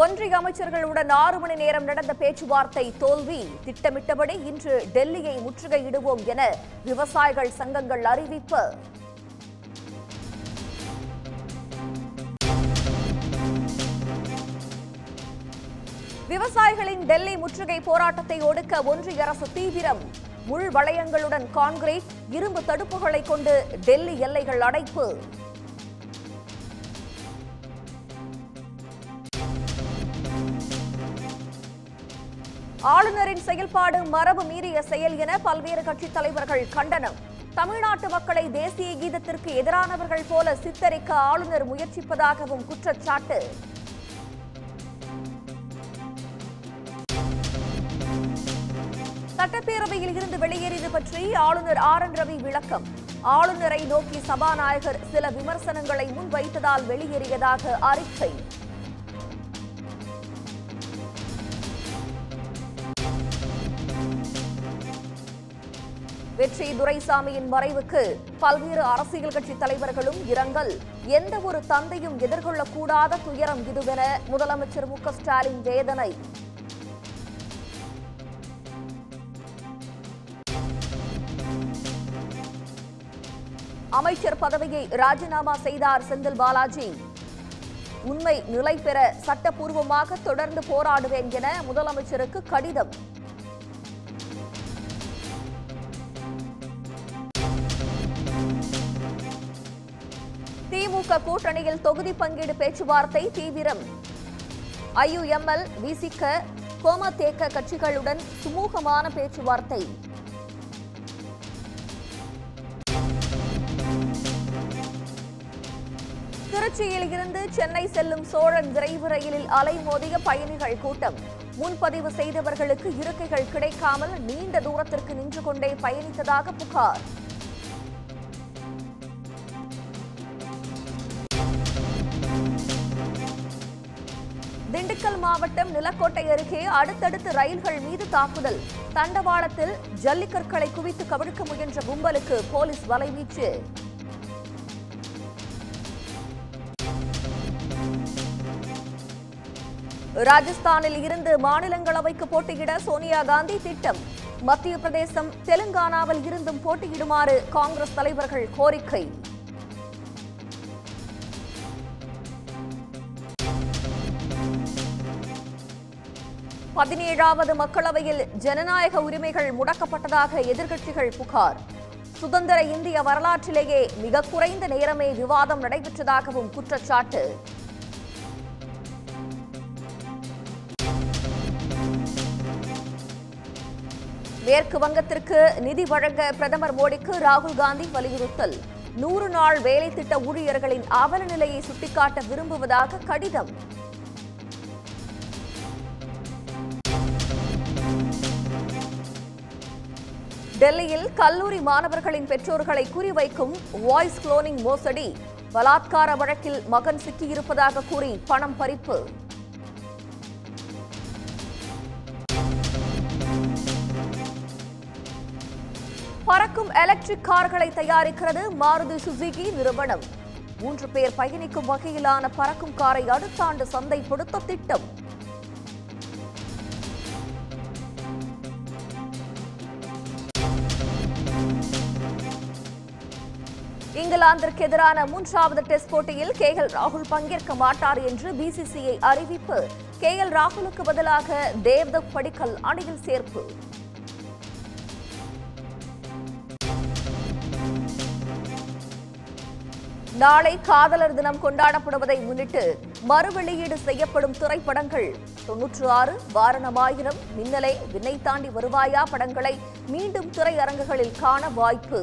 ஒன்றிய அமைச்சர்களுடன் ஆறு மணி நேரம் நடந்த பேச்சுவார்த்தை தோல்வி. திட்டமிட்டபடி இன்று டெல்லியை முற்றுகையிடுவோம் என விவசாயிகள் சங்கங்கள் அறிவிப்பு. விவசாயிகளின் டெல்லி முற்றுகை போராட்டத்தை ஒடுக்க ஒன்றிய அரசு தீவிரம். உள் வளையங்களுடன் கான்கிரீட் இரும்பு தடுப்புகளை கொண்டு டெல்லி எல்லைகள் அடைப்பு. ஆளுநரின் செயல்பாடு மரபு மீறிய செயல் என பல்வேறு கட்சித் தலைவர்கள் கண்டனம். தமிழ்நாட்டு மக்களை தேசிய கீதத்திற்கு எதிரானவர்கள் போல சித்தரிக்க ஆளுநர் முயற்சிப்பதாகவும் குற்றச்சாட்டு. சட்டப்பேரவையில் இருந்து வெளியேறியது பற்றி ஆளுநர் ஆர். என். ரவி விளக்கம். ஆளுநரை நோக்கி சபாநாயகர் சில விமர்சனங்களை முன்வைத்ததால் வெளியேறியதாக அறிக்கை. வெற்றி துரைசாமியின் மறைவுக்கு பல்வேறு அரசியல் கட்சி தலைவர்களும் இரங்கல். எந்த ஒரு தந்தையும் எதிர்கொள்ளக்கூடாத துயரம் இதுவென முதலமைச்சர் மு ஸ்டாலின் வேதனை. அமைச்சர் பதவியை ராஜினாமா செய்தார் செந்தில் பாலாஜி. உண்மை நிலை பெற சட்டப்பூர்வமாக தொடர்ந்து போராடுவேன் என முதலமைச்சருக்கு கடிதம். திமுக கூட்டணியில் தொகுதி பங்கீடு பேச்சுவார்த்தை தீவிரம். ஐயுஎம்எல் விசிக கோமதேக்க கட்சிகளுடன் சுமூகமான பேச்சுவார்த்தை. திருச்சியில் இருந்து சென்னை செல்லும் சோழன் விரைவு ரயிலில் அலைமோதிய பயணிகள் கூட்டம். முன்பதிவு செய்தவர்களுக்கு இருக்கைகள் கிடைக்காமல் நீண்ட தூரத்திற்கு நின்று கொண்டே பயணித்ததாக புகார். திண்டுக்கல் மாவட்டம் நிலக்கோட்டை அருகே அடுத்தடுத்து ரயில்கள் மீது தாக்குதல். தண்டவாளத்தில் ஜல்லிக்கற்களை குவித்து கவிழ்க்க முயன்ற கும்பலுக்கு போலீஸ் வலைவீச்சு. ராஜஸ்தானில் இருந்து மாநிலங்களவைக்கு போட்டியிட சோனியா காந்தி திட்டம். மத்திய பிரதேசம் தெலுங்கானாவில் இருந்தும் போட்டியிடுமாறு காங்கிரஸ் தலைவர்கள் கோரிக்கை. பதினேழாவது மக்களவையில் ஜனநாயக உரிமைகள் முடக்கப்பட்டதாக எதிர்க்கட்சிகள் புகார். சுதந்திர இந்திய வரலாற்றிலேயே மிக குறைந்த நேரமே விவாதம் நடைபெற்றதாகவும் குற்றச்சாட்டு. மேற்கு வங்கத்திற்கு நிதி வழங்க பிரதமர் மோடிக்கு ராகுல் காந்தி வலியுறுத்தல். நூறு நாள் வேலை திட்ட ஊழியர்களின் அவல நிலையை சுட்டிக்காட்ட விரும்புவதாக கடிதம். டெல்லியில் கல்லூரி மாணவர்களின் பெற்றோர்களை குறிவைக்கும் வாய்ஸ் குளோனிங் மோசடி. பலாத்கார வழக்கில் மகன் சிக்கியிருப்பதாக கூறி பணம் பறிப்பு. பறக்கும் எலக்ட்ரிக் கார்களை தயாரிக்கிறது மாருதி சுசுகி நிறுவனம். மூன்று பேர் பயணிக்கும் வகையிலான பறக்கும் காரை அடுத்த ஆண்டு சந்தைப்படுத்த திட்டம். இங்கிலாந்திற்கு எதிரான மூன்றாவது டெஸ்ட் போட்டியில் கே எல் ராகுல் பங்கேற்க மாட்டார் என்று பிசிசிஐ அறிவிப்பு. கே எல் ராகுலுக்கு பதிலாக தேவ்த படிக்கல் அணியில் சேர்ப்பு. நாளை காதலர் தினம் கொண்டாடப்படுவதை முன்னிட்டு மறுவெளியீடு செய்யப்படும் திரைப்படங்கள். தொன்னூற்று ஆறு வாரணமாயிரம் மின்னலை விண்ணை தாண்டி வருவாயா படங்களை மீண்டும் திரையரங்குகளில் காண வாய்ப்பு.